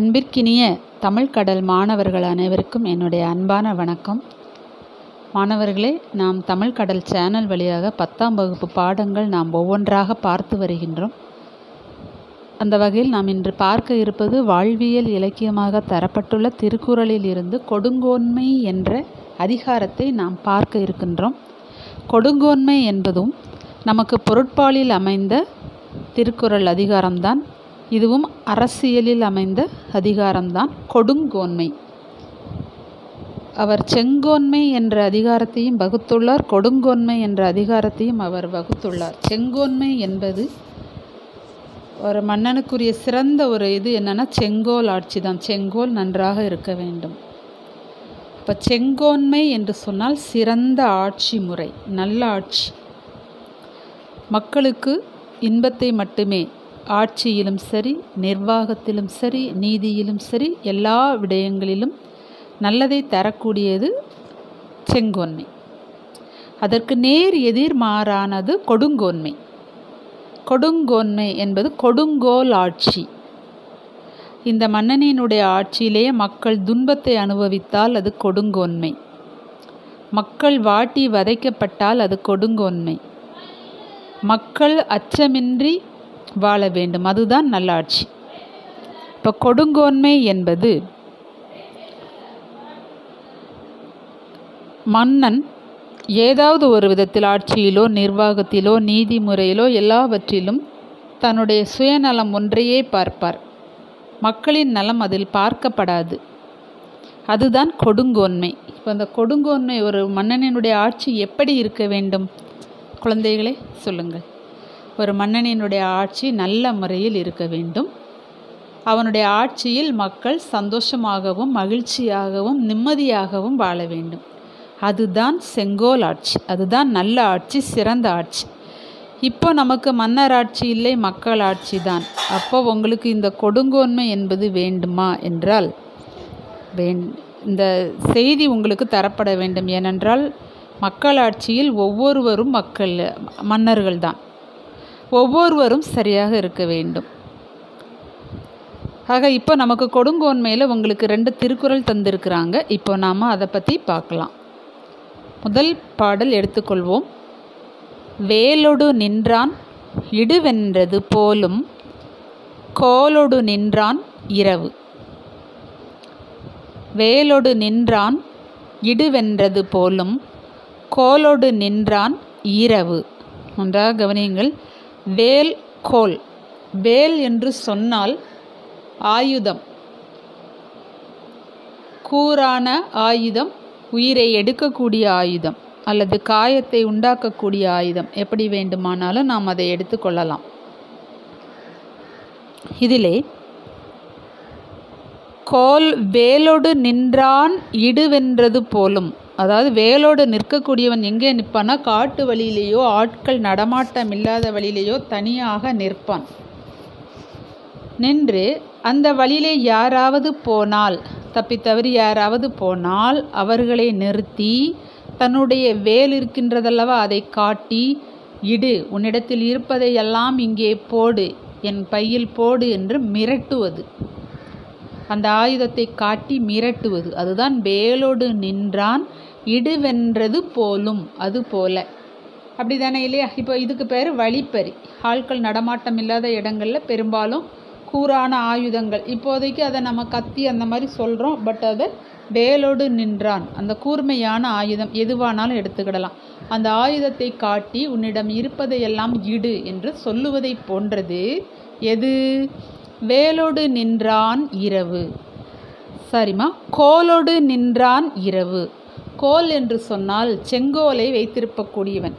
அன்பிற்கினிய தமிழ் கடல் மாணவர்கள் அனைவருக்கும் என்னுடைய அன்பான வணக்கம். மாணவர்களே நாம் தமிழ் கடல் சேனல் வழியாக பத்தாம் வகுப்பு பாடங்கள் நாம் ஒவ்வொன்றாக பார்த்து வருகின்றோம். அந்த வகையில் நாம் இன்று பார்க்க இருப்பது வாழ்வியல் இலக்கியமாக தரப்பட்டுள்ள திருக்குறளில் இருந்து கொடுங்கோன்மை என்ற அதிகாரத்தை நாம் பார்க்க இருக்கின்றோம். கொடுங்கோன்மை என்பதும் நமக்கு பொருட்பாலில் அமைந்த திருக்குறள் அதிகாரம்தான். இதுவும் அரசியலில் அமைந்த அதிகாரம்தான். கொடுங்கோன்மை. அவர் செங்கோன்மை என்ற அதிகாரத்தையும் வகுத்துள்ளார். கொடுங்கோன்மை என்ற அதிகாரத்தையும் அவர் வகுத்துள்ளார். செங்கோன்மை என்பது ஒரு மன்னனுக்குரிய சிறந்த ஒரு இது என்னென்னா செங்கோல் ஆட்சி தான் செங்கோல் நன்றாக இருக்க வேண்டும். இப்போ செங்கோன்மை என்று சொன்னால் சிறந்த ஆட்சி முறை நல்ல ஆட்சி. மக்களுக்கு இன்பத்தை மட்டுமே ஆட்சியிலும் சரி நிர்வாகத்திலும் சரி நீதியிலும் சரி எல்லா விடயங்களிலும் நல்லதை தரக்கூடியது செங்கோன்மை. அதற்கு நேர் எதிர்மாறானது கொடுங்கோன்மை. கொடுங்கோன்மை என்பது கொடுங்கோல் ஆட்சி. இந்த மன்னனினுடைய ஆட்சியிலேயே மக்கள் துன்பத்தை அனுபவித்தால் அது கொடுங்கோன்மை. மக்கள் வாட்டி வதைக்கப்பட்டால் அது கொடுங்கோன்மை. மக்கள் அச்சமின்றி வாழ வேண்டும். அதுதான் நல்லாட்சி. இப்போ கொடுங்கோன்மை என்பது மன்னன் ஏதாவது ஒரு விதத்தில் ஆட்சியிலோ நிர்வாகத்திலோ நீதிமுறையிலோ எல்லாவற்றிலும் தன்னுடைய சுயநலம் ஒன்றையே பார்ப்பார். மக்களின் நலம் அதில் பார்க்கப்படாது. அதுதான் கொடுங்கோன்மை. இப்போ அந்த கொடுங்கோன்மை ஒரு மன்னனினுடைய ஆட்சி எப்படி இருக்க வேண்டும்? குழந்தைகளே சொல்லுங்கள். ஒரு மன்னனினுடைய ஆட்சி நல்ல முறையில் இருக்க வேண்டும். அவனுடைய ஆட்சியில் மக்கள் சந்தோஷமாகவும் மகிழ்ச்சியாகவும் நிம்மதியாகவும் வாழ வேண்டும். அதுதான் செங்கோல் ஆட்சி. அதுதான் நல்ல ஆட்சி சிறந்த ஆட்சி. இப்போ நமக்கு மன்னர் ஆட்சி இல்லை மக்கள் ஆட்சி தான். அப்போ உங்களுக்கு இந்த கொடுங்கோன்மை என்பது வேண்டுமா என்றால் வேண் இந்த செய்தி உங்களுக்கு தரப்பட வேண்டும். ஏனென்றால் மக்களாட்சியில் ஒவ்வொருவரும் மக்கள் மன்னர்கள் தான். ஒவ்வொருவரும் சரியாக இருக்க வேண்டும். ஆக இப்போ நமக்கு கொடுங்கோன்மையில் உங்களுக்கு ரெண்டு திருக்குறள் தந்திருக்கிறாங்க. இப்போ நாம் அதை பற்றி பார்க்கலாம். முதல் பாடல் எடுத்துக்கொள்வோம். வேலொடு நின்றான் இடுவென்றது போலும் கோலொடு நின்றான் இரவு. வேலொடு நின்றான் இடுவென்றது போலும் கோலொடு நின்றான் இரவு. ஒன்றாக கவனியுங்கள். வேல் கோல். வேல் என்று சொன்னால் ஆயுதம். கூரான ஆயுதம் உயிரை எடுக்கக்கூடிய ஆயுதம் அல்லது காயத்தை உண்டாக்கக்கூடிய ஆயுதம். எப்படி வேண்டுமானாலும் நாம் அதை எடுத்துக்கொள்ளலாம் இதிலே கோல் வேலோடு நின்றான் இடுவென்றது போலும் அதாவது வேலோடு நிற்கக்கூடியவன் எங்கே நிற்பான்னா காட்டு வழியிலேயோ ஆட்கள் நடமாட்டம் இல்லாத வழியிலேயோ தனியாக நிற்பான். நின்று அந்த வழியிலே யாராவது போனால் தப்பி தவறி யாராவது போனால் அவர்களை நிறுத்தி தன்னுடைய வேல் இருக்கின்றதல்லவா அதை காட்டி இடு உன்னிடத்தில் இருப்பதையெல்லாம் இங்கே போடு என் பையில் போடு என்று மிரட்டுவது. அந்த ஆயுதத்தை காட்டி மிரட்டுவது. அதுதான் வேலோடு நின்றான் இடுவென்றது போலும் அது போல. அப்படி தானே இல்லையா? இப்போ இதுக்கு பேர் வழிப்பறி. ஆட்கள் நடமாட்டம் இல்லாத இடங்களில் பெரும்பாலும் கூரான ஆயுதங்கள். இப்போதைக்கு அதை நம்ம கத்தி அந்த மாதிரி சொல்கிறோம் பட் அதை வேலோடு நின்றான். அந்த கூர்மையான ஆயுதம் எதுவானாலும் எடுத்துக்கிடலாம். அந்த ஆயுதத்தை காட்டி உன்னிடம் இருப்பதையெல்லாம் இடு என்று சொல்லுவதை போன்றது. எது? வேலோடு நின்றான் இரவு. சரிம்மா. கோலோடு நின்றான் இரவு. கோல் என்று சொன்னால் செங்கோலை வைத்திருக்கக்கூடியவன்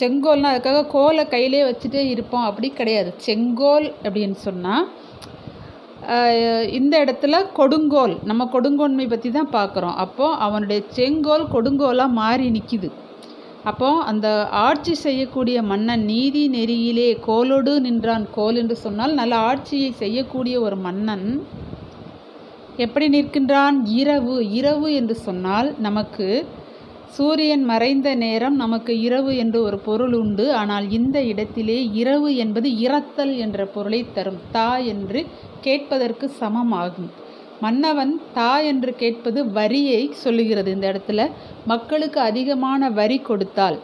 செங்கோல்னால் அதுக்காக கோலை கையிலே வச்சுட்டே இருப்போம். அப்படி கிடையாது. செங்கோல் அப்படின்னு சொன்னால் இந்த இடத்துல கொடுங்கோல் நம்ம கொடுங்கோன்மை பற்றி தான் பார்க்குறோம். அப்போது அவனுடைய செங்கோல் கொடுங்கோலாக மாறி நிற்கிது அப்போ அந்த ஆட்சி செய்யக்கூடிய மன்னன் நீதி நெறியிலே கோலோடு நின்றான். கோல் என்று சொன்னால் நல்ல ஆட்சியை செய்யக்கூடிய ஒரு மன்னன் எப்படி நிற்கின்றான்? இரவு இரவு என்று சொன்னால் நமக்கு சூரியன் மறைந்த நேரம் நமக்கு இரவு என்று ஒரு பொருள் உண்டு. ஆனால் இந்த இடத்திலே இரவு என்பது இறத்தல் என்ற பொருளை தரும். தா என்று கேட்பதற்கு சமமாகும். மன்னவன் தா என்று கேட்பது வரியை சொல்லுகிறது. இந்த இடத்துல மக்களுக்கு அதிகமான வரி கொடுத்தால்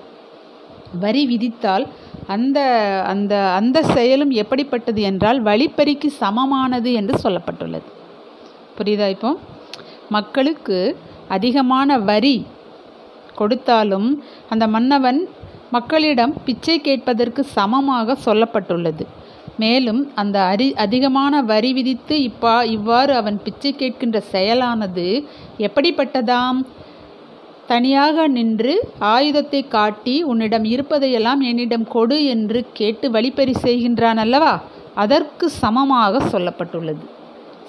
வரி விதித்தால் அந்த அந்த அந்த செயலும் எப்படிப்பட்டது என்றால் வழிப்பறிக்கு சமமானது என்று சொல்லப்பட்டுள்ளது. புரியுதா இப்போ? மக்களுக்கு அதிகமான வரி கொடுத்தாலும் அந்த மன்னவன் மக்களிடம் பிச்சை கேட்பதற்கு சமமாக சொல்லப்பட்டுள்ளது. மேலும் அந்த அரி அதிகமான வரி விதித்து இப்பா இவ்வாறு அவன் பிச்சை கேட்கின்ற செயலானது எப்படிப்பட்டதாம்? தனியாக நின்று ஆயுதத்தை காட்டி உன்னிடம் இருப்பதையெல்லாம் என்னிடம் கொடு என்று கேட்டு வழிப்பறி செய்கின்றான் அல்லவா? அதற்கு சமமாக சொல்லப்பட்டுள்ளது.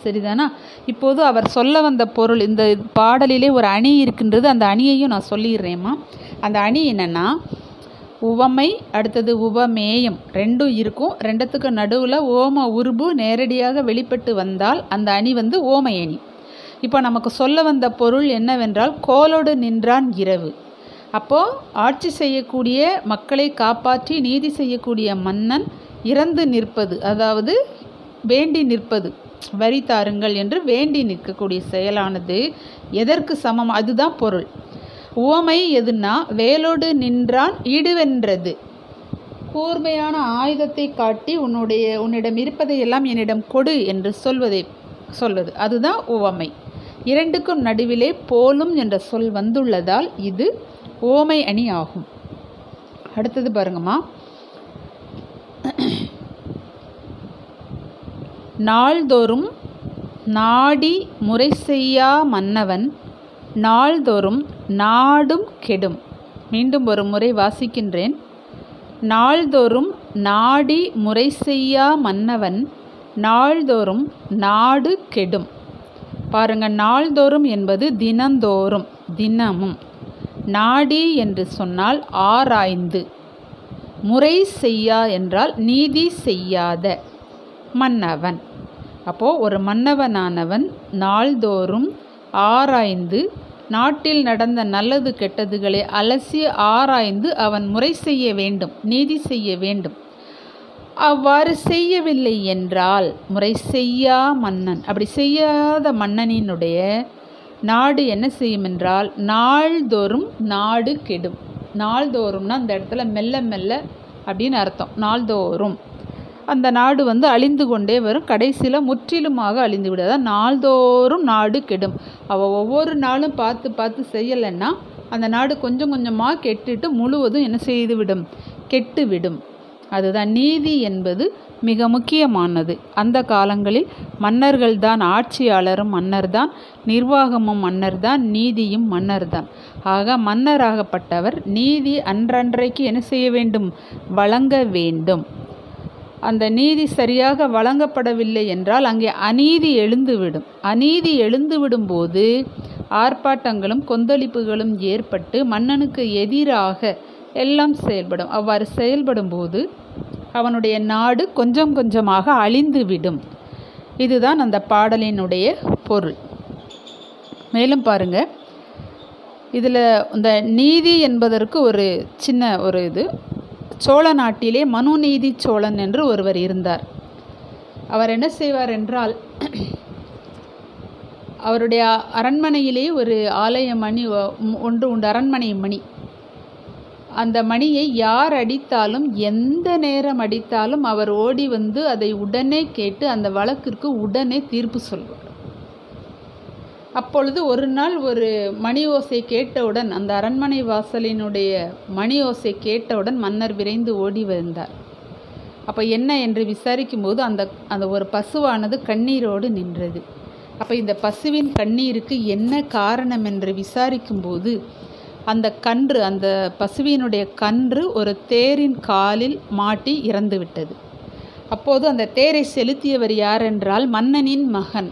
சரிதானா? இப்போது அவர் சொல்ல வந்த பொருள் இந்த பாடலிலே ஒரு அணி இருக்கின்றது அந்த அணியையும் நான் சொல்லிடுறேம்மா. அந்த அணி என்னென்னா உவமை அடுத்தது உவமேயம் ரெண்டும் இருக்கும். ரெண்டுத்துக்கு நடுவில் ஓம உருபு நேரடியாக வெளிப்பட்டு வந்தால் அந்த அணி வந்து ஓமை அணி. இப்போ நமக்கு சொல்ல வந்த பொருள் என்னவென்றால் கோலோடு நின்றான் இரவு. அப்போது ஆட்சி செய்யக்கூடிய மக்களை காப்பாற்றி நீதி செய்யக்கூடிய மன்னன் இறந்து நிற்பது அதாவது வேண்டி நிற்பது. வரி தாருங்கள் என்று வேண்டி நிற்கக்கூடிய செயலானது எதற்கு சமம்? அதுதான் பொருள். உவமை எதுனா வேலோடு நின்றான் ஈடுவென்றது கூர்மையான ஆயுதத்தை காட்டி உன்னுடைய உன்னிடம் இருப்பதையெல்லாம் என்னிடம் கொடு என்று சொல்வதை சொல்வது. அதுதான் உவமை. இரண்டுக்கும் நடுவிலே போலும் என்ற சொல் வந்துள்ளதால் இது ஓமை அணி ஆகும் அடுத்தது பாருங்கம்மா. நாள்தோறும் நாடி முறை செய்யா மன்னவன் நாள்தோறும் நாடும் கெடும். மீண்டும் ஒரு முறை வாசிக்கின்றேன். நாள்தோறும் நாடி முறை செய்யா மன்னவன் நாள்தோறும் நாடு கெடும். பாருங்க நாள்தோறும் என்பது தினந்தோறும் தினமும். நாடி என்று சொன்னால் ஆராய்ந்து. முறை செய்யா என்றால் நீதி செய்யாத மன்னவன். அப்போது ஒரு மன்னவனானவன் நாள்தோறும் ஆராய்ந்து நாட்டில் நடந்த நல்லது கெட்டதுகளை அலசி ஆராய்ந்து அவன் முறை செய்ய வேண்டும் நீதி செய்ய வேண்டும். அவ்வாறு செய்யவில்லை என்றால் முறை செய்யா மன்னன். அப்படி செய்யாத மன்னனினுடைய நாடு என்ன செய்யும் என்றால் நாள்தோறும் நாடு கெடும். நாள்தோறும்னா அந்த இடத்துல மெல்ல மெல்ல அப்படின்னு அர்த்தம். நாள்தோறும். அந்த நாடு வந்து அழிந்து கொண்டே வரும். கடைசியில் முற்றிலுமாக அழிந்து விடாத. நாள்தோறும் நாடு கெடும். அவள் ஒவ்வொரு நாளும் பார்த்து பார்த்து செய்யலைன்னா அந்த நாடு கொஞ்சம் கொஞ்சமாக கெட்டுட்டு முழுவதும் என்ன செய்து விடும். அதுதான் நீதி என்பது மிக முக்கியமானது. அந்த காலங்களில் மன்னர்கள் தான் ஆட்சியாளரும் மன்னர் தான் நிர்வாகமும் மன்னர் தான் நீதியும் மன்னர் தான். ஆக மன்னராகப்பட்டவர் நீதி அன்றன்றைக்கு என்ன செய்ய வேண்டும்? வழங்க வேண்டும். அந்த நீதி சரியாக வழங்கப்படவில்லை என்றால் அங்கே அநீதி எழுந்துவிடும். அநீதி எழுந்துவிடும் போது ஆர்ப்பாட்டங்களும் கொந்தளிப்புகளும் ஏற்பட்டு மன்னனுக்கு எதிராக எல்லாம் செயல்படும். அவ்வாறு செயல்படும் போது அவனுடைய நாடு கொஞ்சம் கொஞ்சமாக அழிந்துவிடும். இதுதான் அந்த பாடலினுடைய பொருள். மேலும் பாருங்க. இதில் இந்த நீதி என்பதற்கு ஒரு சின்ன ஒரு இது. சோழ நாட்டிலே மனுநீதி சோழன் என்று ஒருவர் இருந்தார். அவர் என்ன செய்வார் என்றால் அவருடைய அரண்மனையிலே ஒரு ஆலய மணி ஒன்று உண்டு அரண்மனை மணி. அந்த மணியை யார் அடித்தாலும் எந்த நேரம் அடித்தாலும் அவர் ஓடி வந்து அதை உடனே கேட்டு அந்த வழக்கிற்கு உடனே தீர்ப்பு சொல்வார். அப்பொழுது ஒரு நாள் ஒரு மணி ஓசை கேட்டவுடன் அந்த அரண்மனை வாசலினுடைய மணி ஓசை கேட்டவுடன் மன்னர் விரைந்து ஓடி வந்தார். அப்போ என்ன என்று விசாரிக்கும்போது அந்த அந்த ஒரு பசுவானது கண்ணீரோடு நின்றது. அப்போ இந்த பசுவின் கண்ணீருக்கு என்ன காரணம் என்று விசாரிக்கும்போது அந்த கன்று அந்த பசுவினுடைய கன்று ஒரு தேரின் காலில் மாட்டி இறந்துவிட்டது. அப்போது அந்த தேரை செலுத்தியவர் யார் என்றால் மன்னனின் மகன்.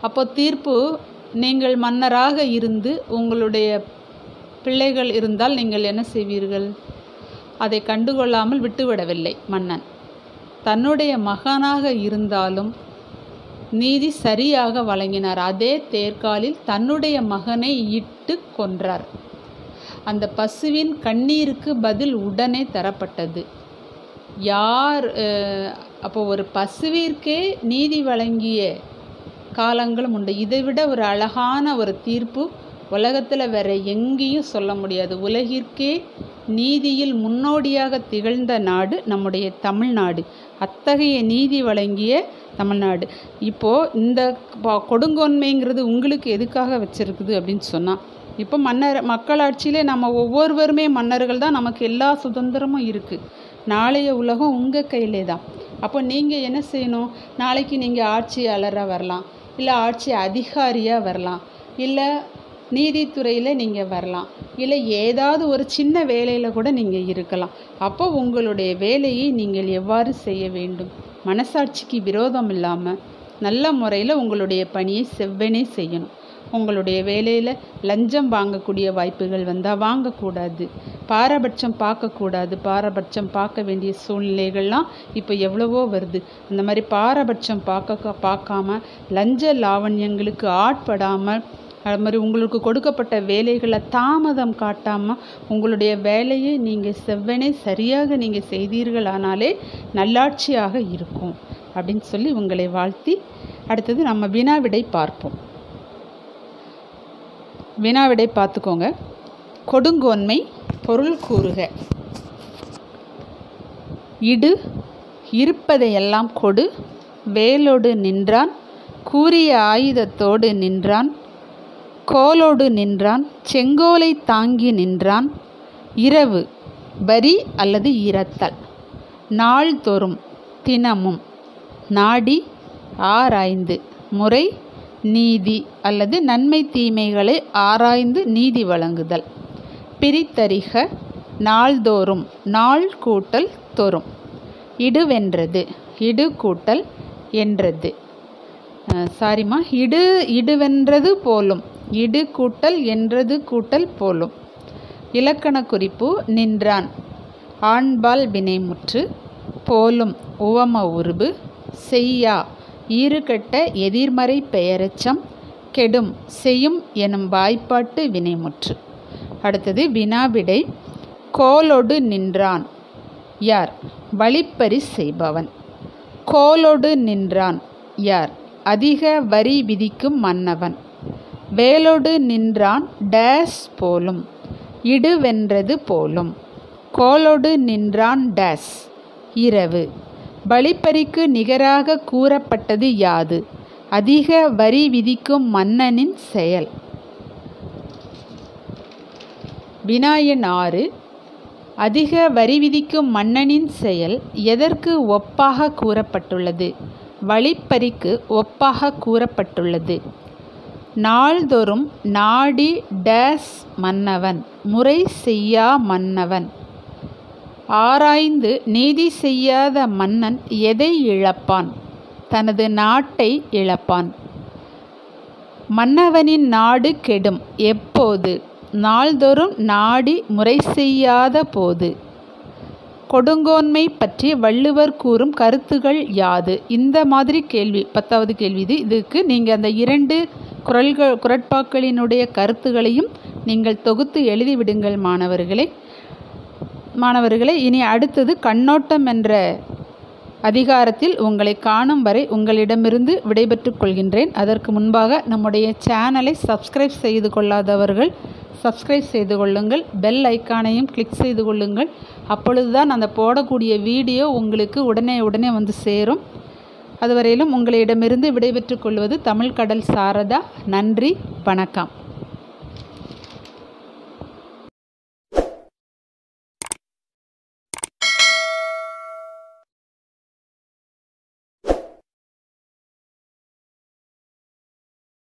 அப்போ தீர்ப்பு நீங்கள் மன்னராக இருந்து உங்களுடைய பிள்ளைகள் இருந்தால் நீங்கள் என்ன செய்வீர்கள்? அதை கண்டுகொள்ளாமல் விட்டுவிடவில்லை மன்னன். தன்னுடைய மகனாக இருந்தாலும் நீதி சரியாக வழங்கினார். அதே தேர்காலில் தன்னுடைய மகனை இட்டு கொன்றார். அந்த பசுவின் கண்ணீருக்கு பதில் உடனே தரப்பட்டது. யார் அப்போ ஒரு பசுவிற்கே நீதி வழங்கிய காலங்களும் உண்டு. இதை விட ஒரு அழகான ஒரு தீர்ப்பு உலகத்தில் வேற எங்கேயும் சொல்ல முடியாது. உலகிற்கே நீதியில் முன்னோடியாக திகழ்ந்த நாடு நம்முடைய தமிழ்நாடு. அத்தகைய நீதி வழங்கிய தமிழ்நாடு. இப்போது இந்த கொடுங்கோன்மைங்கிறது உங்களுக்கு எதுக்காக வச்சுருக்குது அப்படின்னு சொன்னால் இப்போ மன்னர் மக்களாட்சியிலே நம்ம ஒவ்வொருவருமே மன்னர்கள் தான். நமக்கு எல்லா சுதந்திரமும் இருக்குது நாளைய உலகம் உங்கள் கையிலே தான் அப்போ நீங்கள் என்ன செய்யணும்? நாளைக்கு நீங்கள் ஆட்சியாளராக வரலாம். இல்லை ஆட்சி அதிகாரியாக வரலாம். இல்லை நீதித்துறையில் நீங்கள் வரலாம். இல்லை ஏதாவது ஒரு சின்ன வேலையில் கூட நீங்கள் இருக்கலாம். அப்போ உங்களுடைய வேலையை நீங்கள் எவ்வாறு செய்ய வேண்டும்? மனசாட்சிக்கு விரோதம் இல்லாமல் நல்ல முறையில் உங்களுடைய பணியை செவ்வனே செய்யணும். உங்களுடைய வேலையில் லஞ்சம் வாங்கக்கூடிய வாய்ப்புகள் வந்தால் வாங்கக்கூடாது. பாரபட்சம் பார்க்கக்கூடாது. பாரபட்சம் பார்க்க வேண்டிய சூழ்நிலைகள்லாம் இப்போ எவ்வளவோ வருது. அந்த மாதிரி பாரபட்சம் பார்க்க பார்க்காம லஞ்ச லாவண்யங்களுக்கு ஆட்படாமல் அது மாதிரி உங்களுக்கு கொடுக்கப்பட்ட வேலைகளை தாமதம் காட்டாமல் உங்களுடைய வேலையை நீங்கள் செவ்வனே சரியாக நீங்கள் செய்தீர்களானாலே நல்லாட்சியாக இருக்கும். அப்படின்னு சொல்லி உங்களை வாழ்த்தி அடுத்தது நம்ம வினாவிடை பார்ப்போம். வினாவிடை பார்த்துக்கோங்க. கொடுங்கோன்மை பொருள் கூறுக. இடு இருப்பதையெல்லாம் கொடு. வேலோடு நின்றான் கூறிய ஆயுதத்தோடு நின்றான். கோலோடு நின்றான் செங்கோலை தாங்கி நின்றான். இரவு வரி அல்லது இரத்தல். நாள்தோறும் தினமும். நாடி ஆராய்ந்து. முறை நீதி அல்லது நன்மை தீமைகளை ஆராய்ந்து நீதி வழங்குதல். பிரித்தறிக நாள்தோறும் நாள் கூட்டல் தோறும். இடுவென்றது இடு கூட்டல் என்றது. சாரிம்மா இடு இடுவென்றது போலும் இடு கூட்டல் என்றது கூட்டல் போலும். இலக்கண குறிப்பு நின்றான். ஆண்பால் வினைமுற்று போலும் உவம உருபு செய்யா. ஈறுகட்ட எதிர்மறை பெயரெச்சம் கெடும் செய்யும் எனும் வாய்ப்பாட்டு வினைமுற்று. அடுத்தது வினாவிடை கோலோடு நின்றான். யார்? வழிப்பறி செய்பவன். கோலோடு நின்றான். யார்? அதிக வரி விதிக்கும் மன்னவன். வேலோடு நின்றான் டேஸ் போலும் இடுவென்றது போலும். கோலோடு நின்றான் டேஸ். இரவு. பலிப்பறிக்கு நிகராக கூறப்பட்டது யாது? அதிக வரி விதிக்கும் மன்னனின் செயல். வினாயன் ஆறு அதிக வரி விதிக்கும் மன்னனின் செயல் எதற்கு ஒப்பாக கூறப்பட்டுள்ளது? வழிப்பறிக்கு ஒப்பாக கூறப்பட்டுள்ளது. நாள்தோறும் நாடி டேஸ் மன்னவன் முறை செய்யா மன்னவன். ஆராய்ந்து நீதி செய்யாத மன்னன் எதை இழப்பான்? தனது நாட்டை இழப்பான். மன்னவனின் நாடு கெடும். எப்போது? நாள்தோறும் நாடி முறை செய்யாத போது. கொடுங்கோன்மை பற்றி வள்ளுவர் கூறும் கருத்துகள் யாது? இந்த மாதிரி கேள்வி பத்தாவது கேள்வி இது. இதுக்கு நீங்கள் அந்த இரண்டு குரல்கள் குரட்பாக்களினுடைய கருத்துகளையும் நீங்கள் தொகுத்து எழுதிவிடுங்கள் மாணவர்களே. மாணவர்களே இனி அடுத்தது கண்ணோட்டம் என்ற அதிகாரத்தில் உங்களை காணும் வரை உங்களிடமிருந்து விடைபெற்றுக் கொள்கின்றேன். அதற்கு முன்பாக நம்முடைய சேனலை சப்ஸ்கிரைப் செய்து கொள்ளாதவர்கள் சப்ஸ்கிரைப் செய்து கொள்ளுங்கள் பெல் ஐக்கானையும் கிளிக் செய்து கொள்ளுங்கள். அப்பொழுதுதான் அந்த போடக்கூடிய வீடியோ உங்களுக்கு உடனே உடனே வந்து சேரும். அதுவரையிலும் உங்களிடமிருந்து விடைபெற்றுக் கொள்வது தமிழ் கடல் சாரதா. நன்றி வணக்கம்.